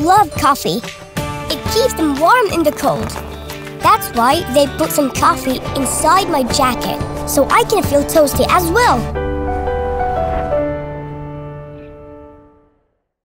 Love coffee. It keeps them warm in the cold. That's why they put some coffee inside my jacket so I can feel toasty as well.